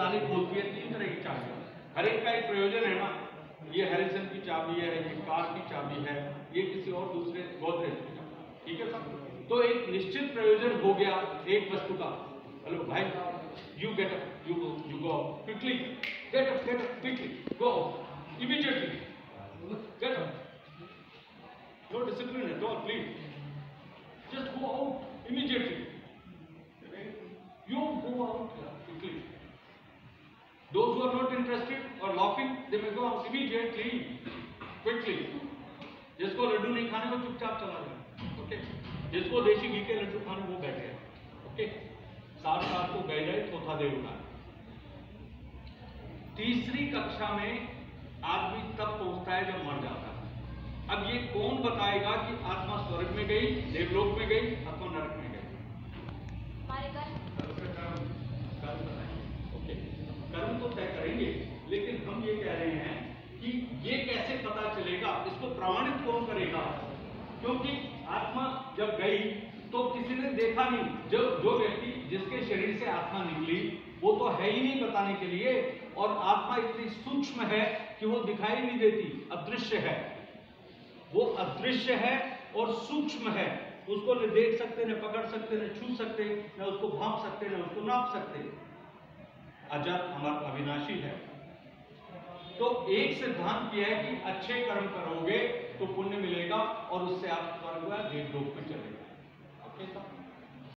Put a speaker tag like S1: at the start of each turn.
S1: ताली खोलती है, तीन तरह की चाबियाँ हर एक का एक प्रयोजन है ना ये हैरिसन की चाबी है, ये कार की चाबी है, ये किसी और दूसरे गोदरेज की चाबी ठीक है सर तो एक निश्चित प्रयोजन हो गया एक वस्तु का। हेलो भाई you get up you you go quickly get up get up quickly go immediately get up no discipline at all please just go out immediately. You go out quickly. Those who are not interested or laughing, they may go out immediately, quickly. जिसको लड्डू नहीं खाने वो चुपचाप चला जाए okay जिसको देशी घी के लड्डू खाने वो बैठ गया ओके सात सात को गए जाए चौथा दे उठा। तीसरी कक्षा में आदमी तब पहुँचता है जब मर जाता है। अब ये कौन बताएगा कि आत्मा स्वर्ग में गई देवलोक में गई अथवा नरक में गई?
S2: हमारे घर
S1: कर्म बताएँगे ओके कर्म तो तय करेंगे। लेकिन हम ये कह रहे हैं कि ये कैसे पता चलेगा? इसको प्रमाणित कौन करेगा? क्योंकि आत्मा जब गई तो किसी ने देखा नहीं। जो जो व्यक्ति जिसके शरीर से आत्मा निकली, वो तो है ही नहीं बताने के लिए। और आत्मा इतनी सूक्ष्म है कि वो दिखाई नहीं देती, अदृश्य है। वो अदृश्य है और सूक्ष्म है। उसको न देख सकते, न पकड़ सकते, न छू सकते, न उसको भाप सकते, न उसको नाप सकते। अजर अमर अविनाशी है। तो एक सिद्धांत यह है कि अच्छे कर्म करोगे तो पुण्य मिलेगा और उससे आप स्वर्ग या देवलोक में चलेगा ओके साहब